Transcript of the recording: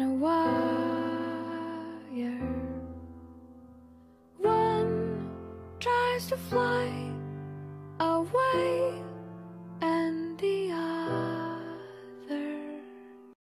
on a wire. One tries to fly